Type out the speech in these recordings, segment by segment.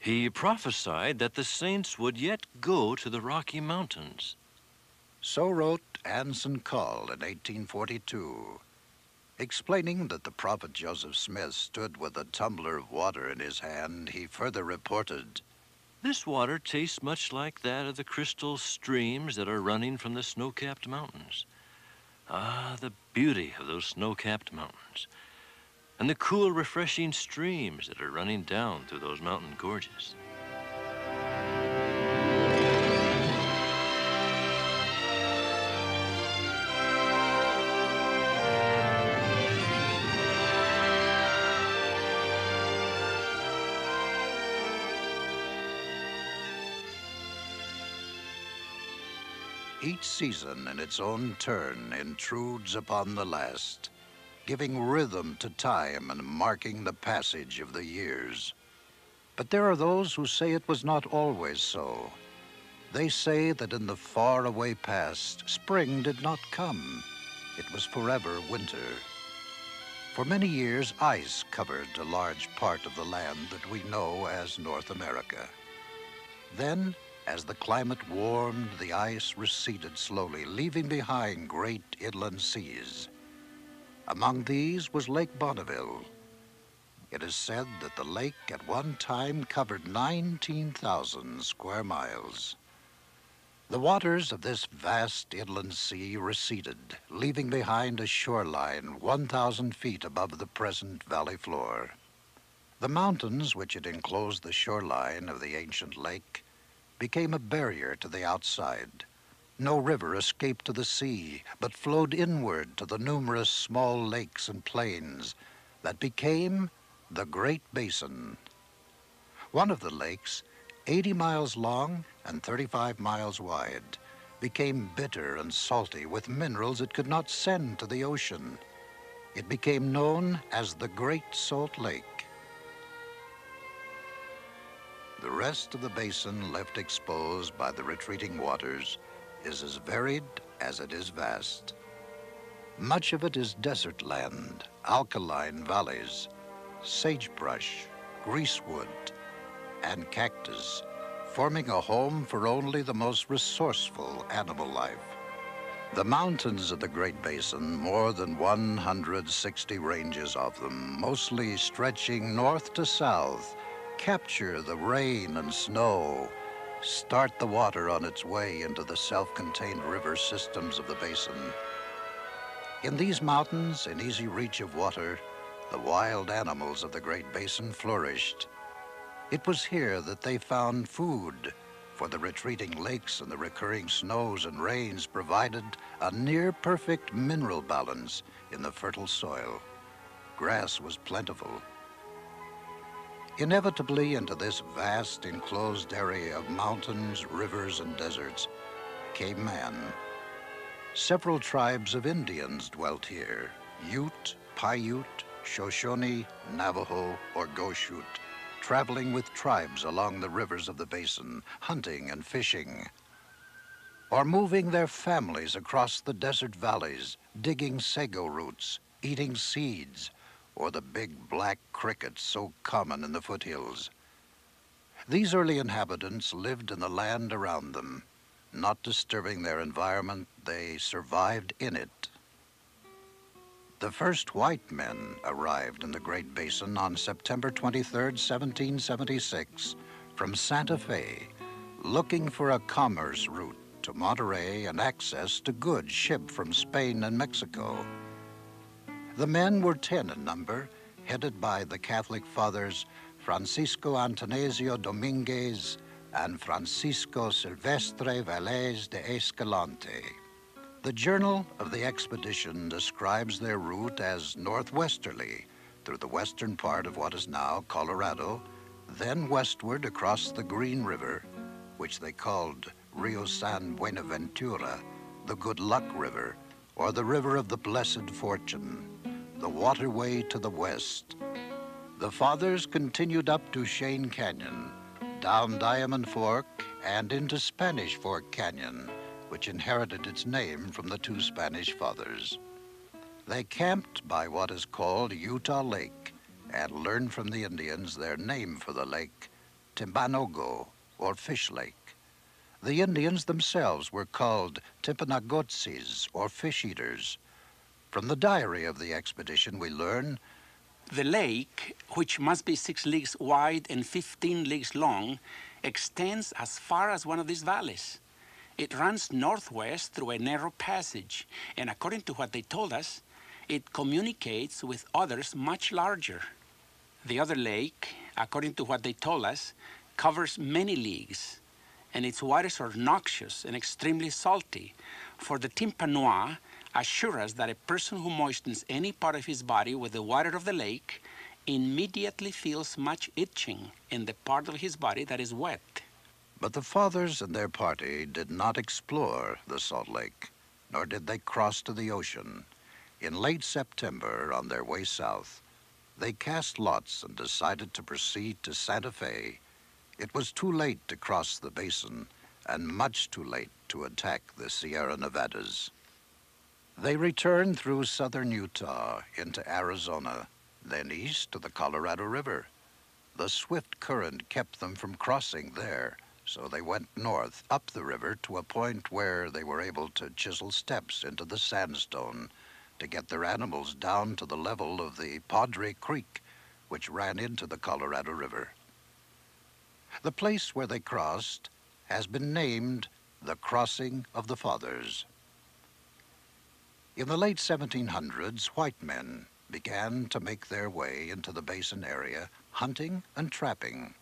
He prophesied that the saints would yet go to the Rocky Mountains. So wrote Anson Call in 1842, explaining that the prophet Joseph Smith stood with a tumbler of water in his hand. He further reported, This water tastes much like that of the crystal streams that are running from the snow-capped mountains. Ah, the beauty of those snow-capped mountains and the cool, refreshing streams that are running down through those mountain gorges. Each season in its own turn intrudes upon the last giving rhythm to time and marking the passage of the years. But there are those who say it was not always so. They say that in the faraway past, spring did not come. It was forever winter. For many years, ice covered a large part of the land that we know as North America. Then, as the climate warmed, the ice receded slowly, leaving behind great inland seas. Among these was Lake Bonneville. It is said that the lake at one time covered 19,000 square miles. The waters of this vast inland sea receded, leaving behind a shoreline 1,000 feet above the present valley floor. The mountains which had enclosed the shoreline of the ancient lake became a barrier to the outside. No river escaped to the sea, but flowed inward to the numerous small lakes and plains that became the Great Basin. One of the lakes, 80 miles long and 35 miles wide, became bitter and salty with minerals it could not send to the ocean. It became known as the Great Salt Lake. The rest of the basin left exposed by the retreating waters is as varied as it is vast. Much of it is desert land, alkaline valleys, sagebrush, greasewood, and cactus, forming a home for only the most resourceful animal life. The mountains of the Great Basin, more than 160 ranges of them, mostly stretching north to south, capture the rain and snow start the water on its way into the self-contained river systems of the basin. In these mountains, in easy reach of water, the wild animals of the Great Basin flourished. It was here that they found food, for the retreating lakes and the recurring snows and rains provided a near-perfect mineral balance in the fertile soil. Grass was plentiful, Inevitably into this vast enclosed area of mountains, rivers, and deserts came man. Several tribes of Indians dwelt here, Ute, Paiute, Shoshone, Navajo, or Goshute, traveling with tribes along the rivers of the basin, hunting and fishing, or moving their families across the desert valleys, digging sego roots, eating seeds, or the big black crickets so common in the foothills. These early inhabitants lived in the land around them. Not disturbing their environment, they survived in it. The first white men arrived in the Great Basin on September 23, 1776, from Santa Fe, looking for a commerce route to Monterey and access to goods shipped from Spain and Mexico. The men were ten in number, headed by the Catholic fathers Francisco Atanasio Dominguez and Francisco Silvestre Velez de Escalante. The journal of the expedition describes their route as northwesterly through the western part of what is now Colorado, then westward across the Green River, which they called Rio San Buenaventura, the Good Luck River, or the River of the Blessed Fortune the waterway to the west. The fathers continued up to Cheyenne Canyon, down Diamond Fork, and into Spanish Fork Canyon, which inherited its name from the two Spanish fathers. They camped by what is called Utah Lake and learned from the Indians their name for the lake, Timpanogo, or Fish Lake. The Indians themselves were called Timpanogotsis, or fish eaters. From the diary of the expedition, we learn the lake, which must be six leagues wide and 15 leagues long, extends as far as one of these valleys. It runs northwest through a narrow passage, and according to what they told us, it communicates with others much larger. The other lake, according to what they told us, covers many leagues, and its waters are noxious and extremely salty, for the Timpanois assure us that a person who moistens any part of his body with the water of the lake immediately feels much itching in the part of his body that is wet. But the fathers and their party did not explore the Salt Lake, nor did they cross to the ocean. In late September, on their way south, they cast lots and decided to proceed to Santa Fe. It was too late to cross the basin, and much too late to attack the Sierra Nevadas. They returned through southern Utah into Arizona, then east to the Colorado River. The swift current kept them from crossing there, so they went north up the river to a point where they were able to chisel steps into the sandstone to get their animals down to the level of the Padre Creek, which ran into the Colorado River. The place where they crossed has been named the Crossing of the Fathers. In the late 1700s, white men began to make their way into the basin area, hunting and trapping.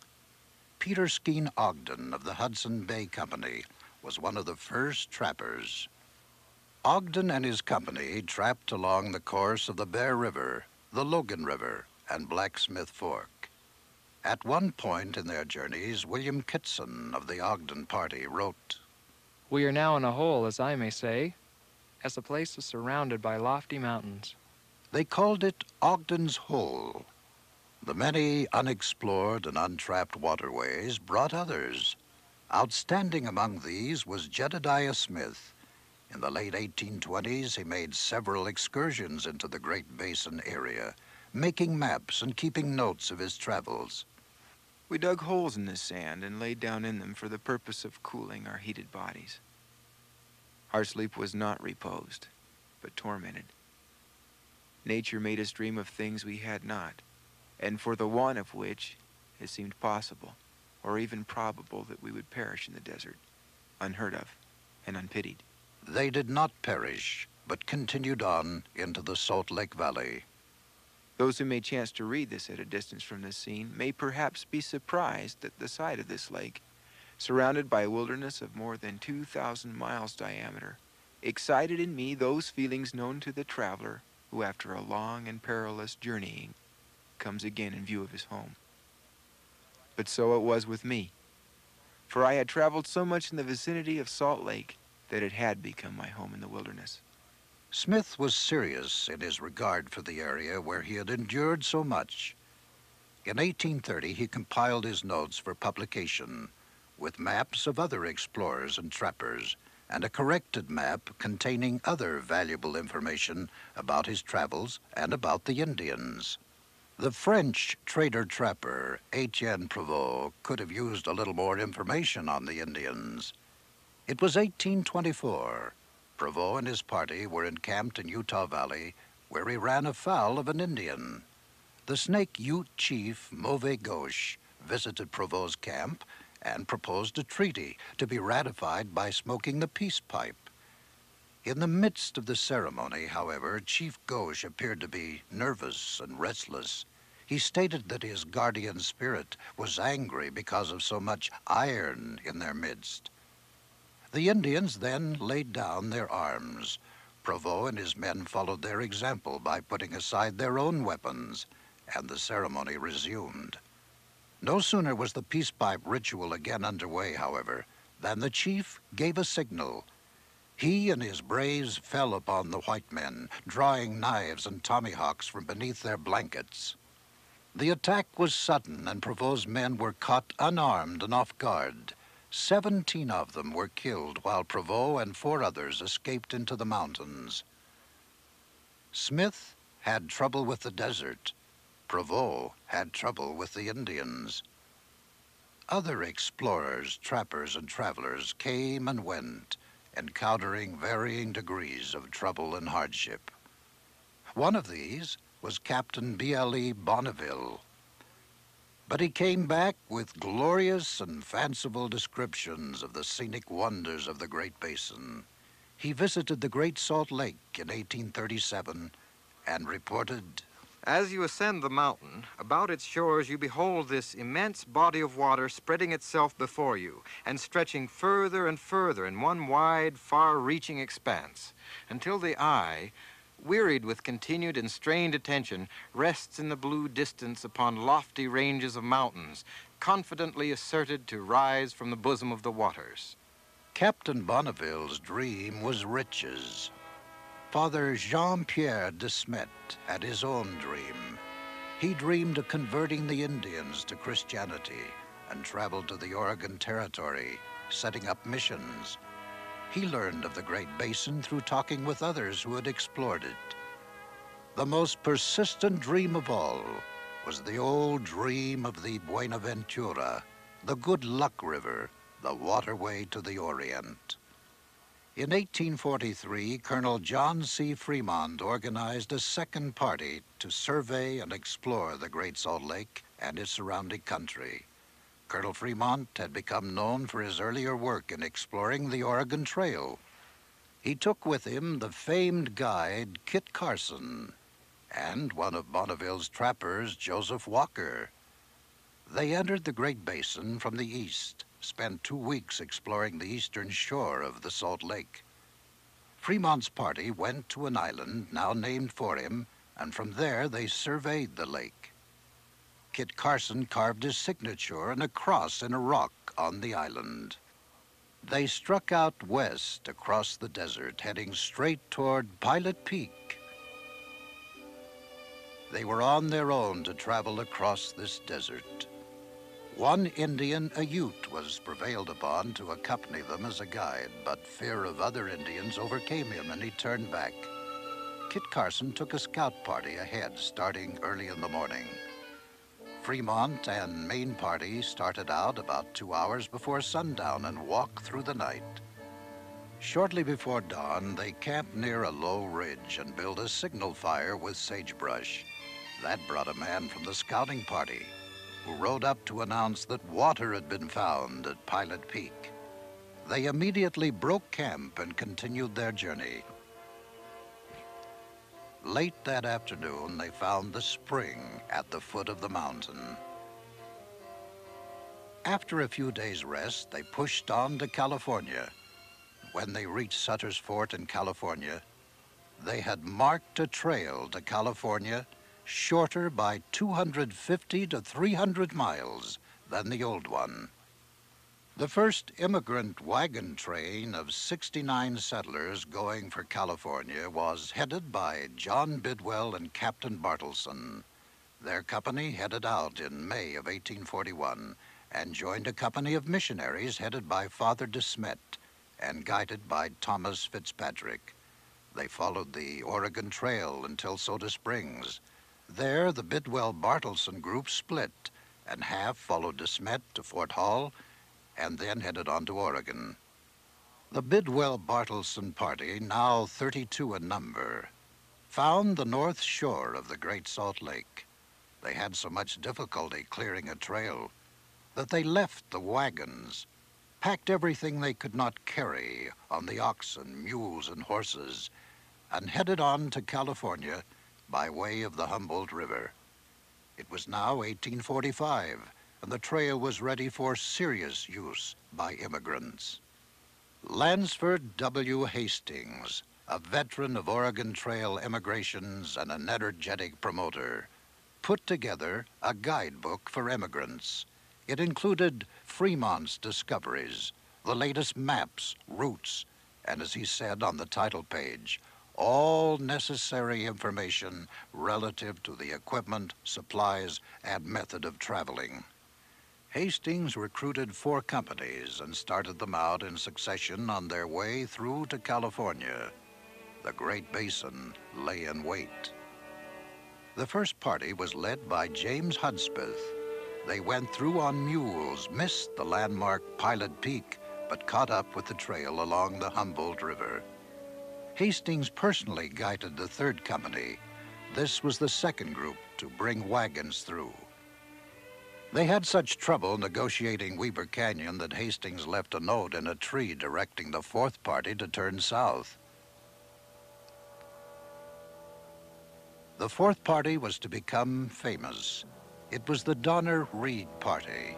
Peter Skene Ogden of the Hudson Bay Company was one of the first trappers. Ogden and his company trapped along the course of the Bear River, the Logan River, and Blacksmith Fork. At one point in their journeys, William Kittson of the Ogden party wrote, We are now in a hole, as I may say, as the place is surrounded by lofty mountains. They called it Ogden's Hole. The many unexplored and untrapped waterways brought others. Outstanding among these was Jedediah Smith. In the late 1820s, he made several excursions into the Great Basin area, making maps and keeping notes of his travels. We dug holes in the sand and laid down in them for the purpose of cooling our heated bodies. Our sleep was not reposed, but tormented. Nature made us dream of things we had not and for the want of which it seemed possible or even probable that we would perish in the desert, unheard of and unpitied. They did not perish, but continued on into the Salt Lake Valley. Those who may chance to read this at a distance from this scene may perhaps be surprised at the sight of this lake, surrounded by a wilderness of more than 2,000 miles diameter, excited in me those feelings known to the traveler who, after a long and perilous journeying, comes again in view of his home. But so it was with me, for I had traveled so much in the vicinity of Salt Lake that it had become my home in the wilderness. Smith was serious in his regard for the area where he had endured so much. In 1830, he compiled his notes for publication with maps of other explorers and trappers and a corrected map containing other valuable information about his travels and about the Indians. The French trader-trapper Etienne Prevost could have used a little more information on the Indians. It was 1824. Prevost and his party were encamped in Utah Valley, where he ran afoul of an Indian. The Snake Ute chief, Mauvais Gauche, visited Prevost's camp and proposed a treaty to be ratified by smoking the peace pipe. In the midst of the ceremony, however, Chief Gauche appeared to be nervous and restless. He stated that his guardian spirit was angry because of so much iron in their midst. The Indians then laid down their arms. Prevost and his men followed their example by putting aside their own weapons, and the ceremony resumed. No sooner was the peace pipe ritual again underway, however, than the chief gave a signal he and his braves fell upon the white men, drawing knives and tomahawks from beneath their blankets. The attack was sudden, and Prevost's men were caught unarmed and off guard. Seventeen of them were killed, while Prevost and four others escaped into the mountains. Smith had trouble with the desert. Prevost had trouble with the Indians. other explorers, trappers, and travelers came and went, encountering varying degrees of trouble and hardship. One of these was Captain B.L.E. Bonneville. But he came back with glorious and fanciful descriptions of the scenic wonders of the Great Basin. He visited the Great Salt Lake in 1837 and reported as you ascend the mountain, about its shores you behold this immense body of water spreading itself before you and stretching further and further in one wide, far-reaching expanse, until the eye, wearied with continued and strained attention, rests in the blue distance upon lofty ranges of mountains, confidently asserted to rise from the bosom of the waters. Captain Bonneville's dream was riches. Father Jean-Pierre de Smet had his own dream. He dreamed of converting the Indians to Christianity and traveled to the Oregon Territory, setting up missions. He learned of the Great Basin through talking with others who had explored it. The most persistent dream of all was the old dream of the Buenaventura, the Good Luck River, the waterway to the Orient. In 1843, Colonel John C. Fremont organized a second party to survey and explore the Great Salt Lake and its surrounding country. Colonel Fremont had become known for his earlier work in exploring the Oregon Trail. He took with him the famed guide Kit Carson and one of Bonneville's trappers, Joseph Walker. They entered the Great Basin from the east spent two weeks exploring the eastern shore of the Salt Lake. Fremont's party went to an island now named for him, and from there they surveyed the lake. Kit Carson carved his signature and a cross in a rock on the island. They struck out west across the desert, heading straight toward Pilot Peak. They were on their own to travel across this desert. One Indian, a Ute, was prevailed upon to accompany them as a guide, but fear of other Indians overcame him and he turned back. Kit Carson took a scout party ahead, starting early in the morning. Fremont and main party started out about two hours before sundown and walked through the night. Shortly before dawn, they camped near a low ridge and built a signal fire with sagebrush. That brought a man from the scouting party who rode up to announce that water had been found at Pilot Peak. They immediately broke camp and continued their journey. Late that afternoon, they found the spring at the foot of the mountain. After a few days' rest, they pushed on to California. When they reached Sutter's Fort in California, they had marked a trail to California shorter by 250 to 300 miles than the old one. The first immigrant wagon train of 69 settlers going for California was headed by John Bidwell and Captain Bartleson. Their company headed out in May of 1841 and joined a company of missionaries headed by Father de Smet and guided by Thomas Fitzpatrick. They followed the Oregon Trail until Soda Springs, there, the Bidwell-Bartleson group split, and half followed DeSmet to Fort Hall and then headed on to Oregon. The Bidwell-Bartleson party, now 32 in number, found the north shore of the Great Salt Lake. They had so much difficulty clearing a trail that they left the wagons, packed everything they could not carry on the oxen, mules, and horses, and headed on to California by way of the Humboldt River. It was now 1845, and the trail was ready for serious use by immigrants. Lansford W. Hastings, a veteran of Oregon Trail emigrations and an energetic promoter, put together a guidebook for emigrants. It included Fremont's discoveries, the latest maps, routes, and as he said on the title page, all necessary information relative to the equipment, supplies, and method of traveling. Hastings recruited four companies and started them out in succession on their way through to California. The Great Basin lay in wait. The first party was led by James Hudspeth. They went through on mules, missed the landmark Pilot Peak, but caught up with the trail along the Humboldt River. Hastings personally guided the third company. This was the second group to bring wagons through. They had such trouble negotiating Weber Canyon that Hastings left a note in a tree directing the fourth party to turn south. The fourth party was to become famous. It was the Donner Reed Party.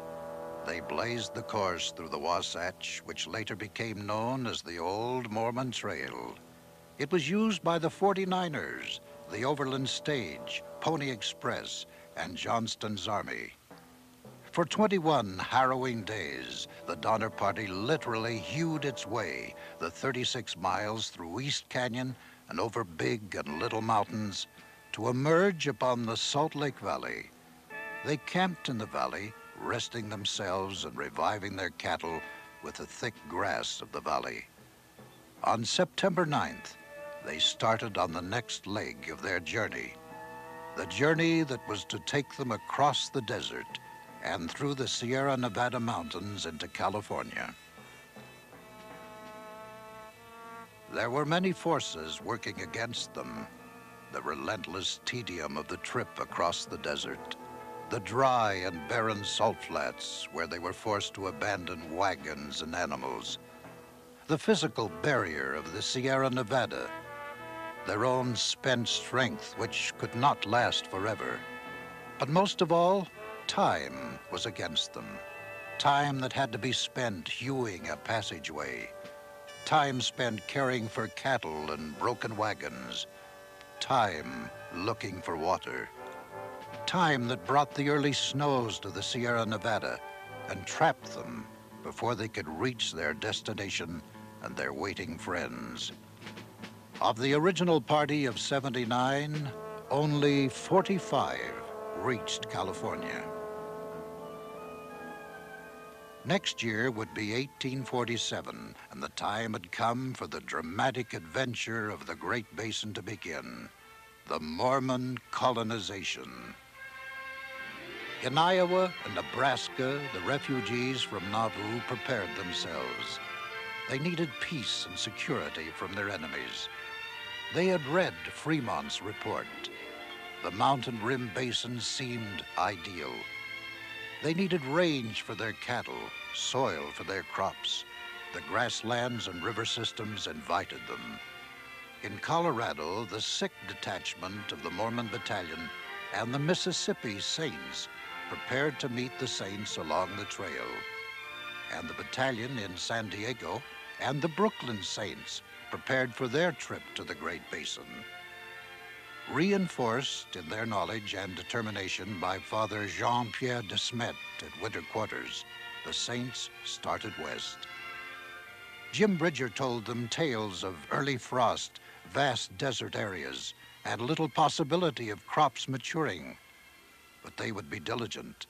They blazed the course through the Wasatch, which later became known as the Old Mormon Trail. It was used by the 49ers, the Overland Stage, Pony Express, and Johnston's Army. For 21 harrowing days, the Donner Party literally hewed its way the 36 miles through East Canyon and over big and little mountains to emerge upon the Salt Lake Valley they camped in the valley, resting themselves and reviving their cattle with the thick grass of the valley. On September 9th, they started on the next leg of their journey, the journey that was to take them across the desert and through the Sierra Nevada mountains into California. There were many forces working against them. The relentless tedium of the trip across the desert, the dry and barren salt flats where they were forced to abandon wagons and animals, the physical barrier of the Sierra Nevada, their own spent strength which could not last forever. But most of all, time was against them. Time that had to be spent hewing a passageway. Time spent caring for cattle and broken wagons. Time looking for water time that brought the early snows to the Sierra Nevada and trapped them before they could reach their destination and their waiting friends. Of the original party of 79, only 45 reached California. Next year would be 1847, and the time had come for the dramatic adventure of the Great Basin to begin, the Mormon colonization. In Iowa and Nebraska, the refugees from Nauvoo prepared themselves. They needed peace and security from their enemies. They had read Fremont's report. The mountain rim basin seemed ideal. They needed range for their cattle, soil for their crops. The grasslands and river systems invited them. In Colorado, the Sick Detachment of the Mormon Battalion and the Mississippi Saints prepared to meet the Saints along the trail. And the battalion in San Diego and the Brooklyn Saints prepared for their trip to the Great Basin. Reinforced in their knowledge and determination by Father Jean-Pierre de Smet at winter quarters, the Saints started west. Jim Bridger told them tales of early frost, vast desert areas, and little possibility of crops maturing but they would be diligent.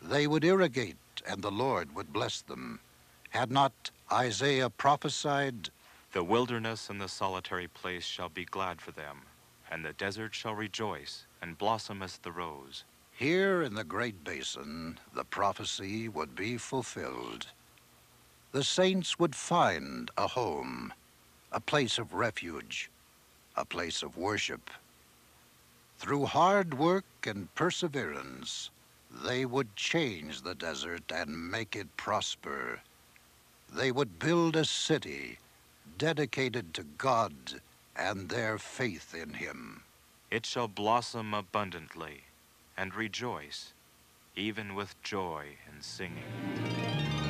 They would irrigate, and the Lord would bless them. Had not Isaiah prophesied, The wilderness and the solitary place shall be glad for them, and the desert shall rejoice and blossom as the rose. Here in the Great Basin, the prophecy would be fulfilled. The saints would find a home, a place of refuge, a place of worship. Through hard work and perseverance, they would change the desert and make it prosper. They would build a city dedicated to God and their faith in Him. It shall blossom abundantly and rejoice, even with joy and singing.